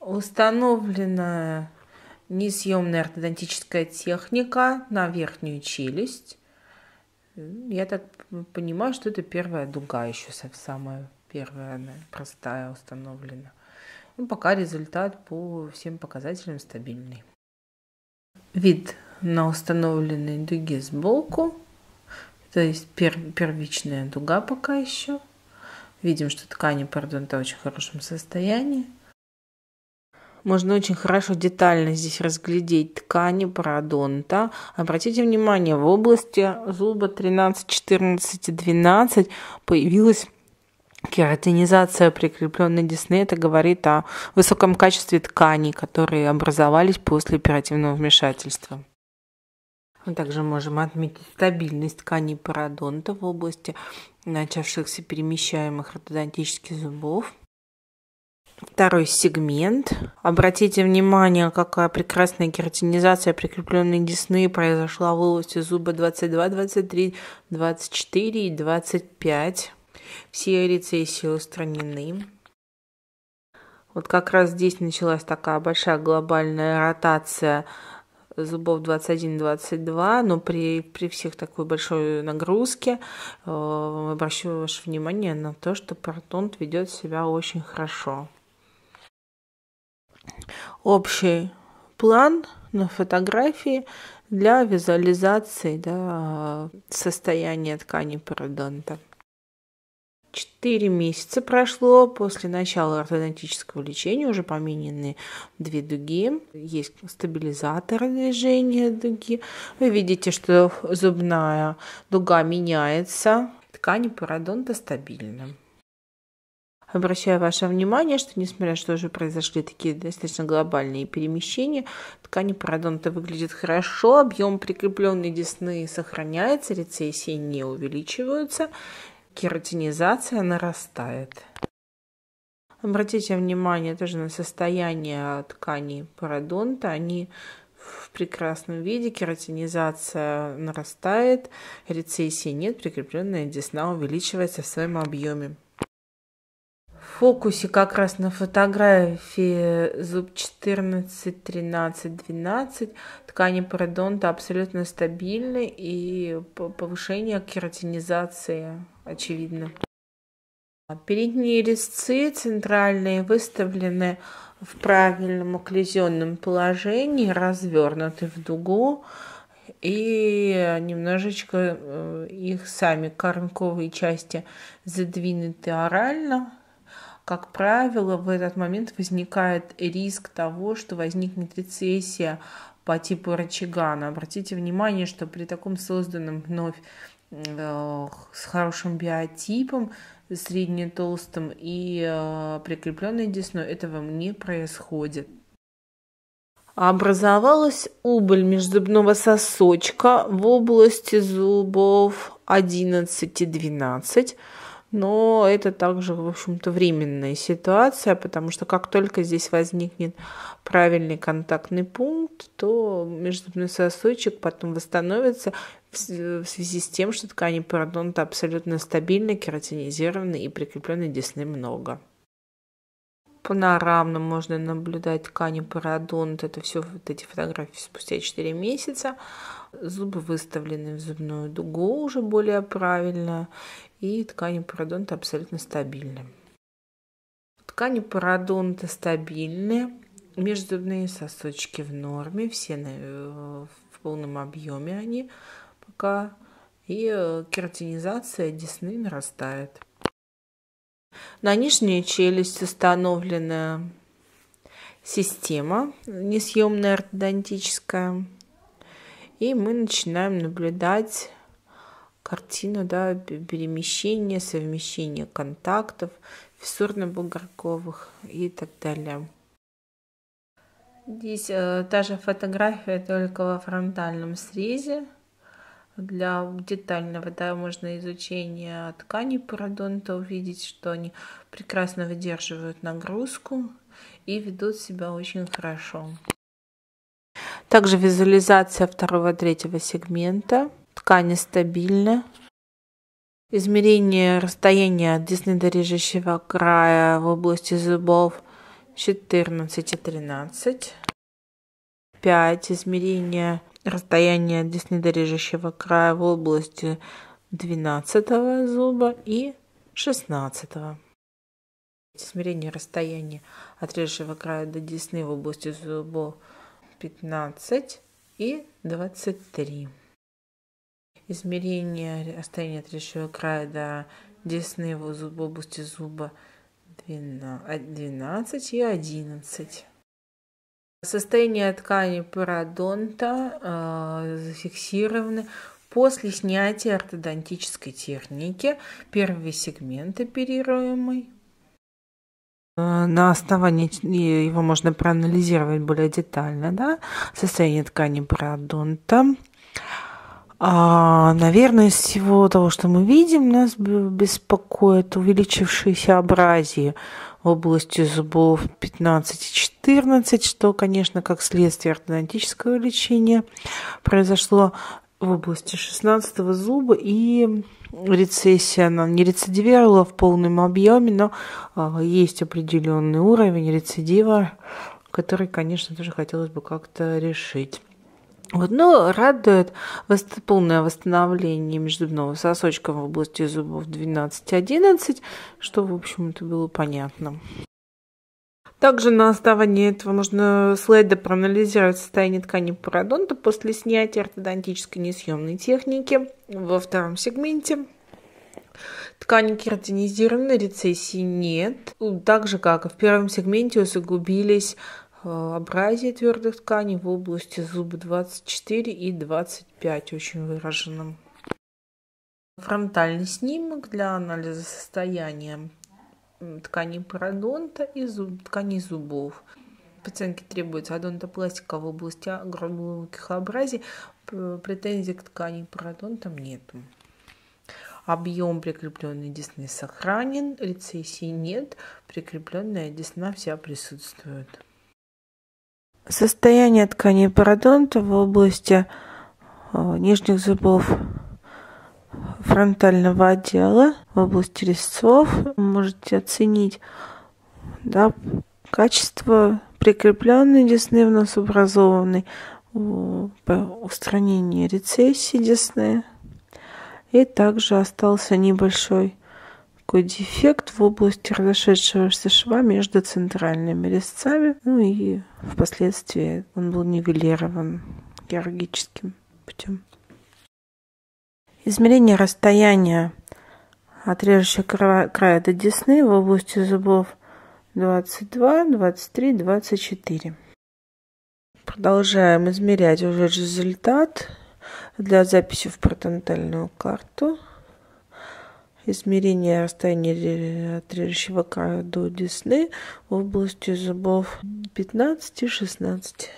Установлена несъемная ортодонтическая техника на верхнюю челюсть. Я так понимаю, что это первая дуга еще самая первая, она простая установлена. Ну, пока результат по всем показателям стабильный. Вид на установленной дуге сбоку. То есть пер, первичная дуга пока еще. Видим, что ткани пародонта в очень хорошем состоянии. Можно очень хорошо детально здесь разглядеть ткани пародонта. Обратите внимание, в области зуба 13, 14 и 12 появилась кератинизация прикрепленной десны. Это говорит о высоком качестве тканей, которые образовались после оперативного вмешательства. Мы также можем отметить стабильность тканей пародонта в области начавшихся перемещаемых ортодонтических зубов. Второй сегмент. Обратите внимание, какая прекрасная кератинизация прикрепленной десны произошла в области зуба 22, 23, 24 и 25. Все рецессии устранены. Вот как раз здесь началась такая большая глобальная ротация зубов 21-22, но при, при всех такой большой нагрузке э, обращу ваше внимание на то, что пародонт ведет себя очень хорошо. Общий план на фотографии для визуализации да, состояния ткани пародонта. Четыре месяца прошло после начала ортодонтического лечения, уже поменены две дуги. Есть стабилизатор движения дуги. Вы видите, что зубная дуга меняется. Ткань пародонта стабильна. Обращаю ваше внимание, что несмотря на что уже произошли такие достаточно глобальные перемещения, ткань пародонта выглядит хорошо, объем прикрепленной десны сохраняется, рецессии не увеличиваются кератинизация нарастает. Обратите внимание тоже на состояние тканей пародонта. Они в прекрасном виде, кератинизация нарастает, рецессии нет, прикрепленная десна увеличивается в своем объеме. Фокусе как раз на фотографии зуб 14, 13, 12 ткани пародонта абсолютно стабильны и повышение кератинизации очевидно. Передние резцы центральные выставлены в правильном окклюзионном положении, развернуты в дугу, и немножечко э, их сами коронковые части задвинуты орально. Как правило, в этот момент возникает риск того, что возникнет рецессия по типу рычагана. Обратите внимание, что при таком созданном вновь Э, с хорошим биотипом, среднетолстым и э, прикрепленной десной этого не происходит. Образовалась убыль межзубного сосочка в области зубов 11 и 12 но это также, в общем-то, временная ситуация, потому что как только здесь возникнет правильный контактный пункт, то межзубной сосочек потом восстановится в связи с тем, что ткани пародонта абсолютно стабильны, кератинизированы и прикрепленной десны много. Панорамно можно наблюдать ткани пародонта. Это все вот эти фотографии спустя 4 месяца. Зубы выставлены в зубную дугу уже более правильно и ткани пародонта абсолютно стабильны. Ткани пародонта стабильны, межзубные сосочки в норме, все э, в полном объеме они пока, и э, кератинизация десны нарастает. На нижнюю челюсть установлена система несъемная ортодонтическая, и мы начинаем наблюдать картину да, перемещения, совмещения контактов, фиссурно-бугорковых и так далее. Здесь э, та же фотография, только во фронтальном срезе. Для детального да, можно изучения тканей пародонта увидеть, что они прекрасно выдерживают нагрузку и ведут себя очень хорошо. Также визуализация второго-третьего сегмента ткани стабильны. Измерение расстояния от десны до режущего края в области зубов 14 и 13. 5. Измерение расстояния от десны до режущего края в области 12 зуба и 16. Измерение расстояния от режущего края до десны в области зубов 15 и 23. Измерение расстояния от режущего края до десны в области зуба 12 и 11. Состояние ткани пародонта э, зафиксированы после снятия ортодонтической техники. Первый сегмент оперируемый. Э, на основании его можно проанализировать более детально, да, состояние ткани пародонта. А, наверное, из всего того, что мы видим, нас беспокоит увеличившееся абразии в области зубов 15 и 14, что, конечно, как следствие ортодонтического лечения произошло в области 16 зуба и рецессия, она не рецидивировала в полном объеме, но а, есть определенный уровень рецидива, который, конечно, тоже хотелось бы как-то решить. Вот, но радует полное восстановление межзубного сосочка в области зубов 12-11, что, в общем-то, было понятно. Также на основании этого можно слайда проанализировать состояние ткани пародонта после снятия ортодонтической несъемной техники во втором сегменте. Ткани кератинизированы, рецессии нет. Так же, как и в первом сегменте, усугубились Э, абразия твердых тканей в области зуба 24 и 25 очень выраженным. Фронтальный снимок для анализа состояния тканей пародонта и зуб, тканей зубов. Пациентке требуется одонтопластика в области глубоких абразий. Претензий к ткани пародонтам нету. Объем прикрепленной десны сохранен, рецессии нет, прикрепленная десна вся присутствует. Состояние ткани пародонта в области э, нижних зубов фронтального отдела, в области резцов. Можете оценить да, качество прикрепленной десны в носообразованной, устранение рецессии десны. И также остался небольшой такой дефект в области разошедшегося шва между центральными резцами. Ну и впоследствии он был нивелирован хирургическим путем. Измерение расстояния от режущего края до десны в области зубов 22, 23, 24. Продолжаем измерять уже результат для записи в протонтальную карту измерение расстояния от режущего края до десны в области зубов 15 и 16.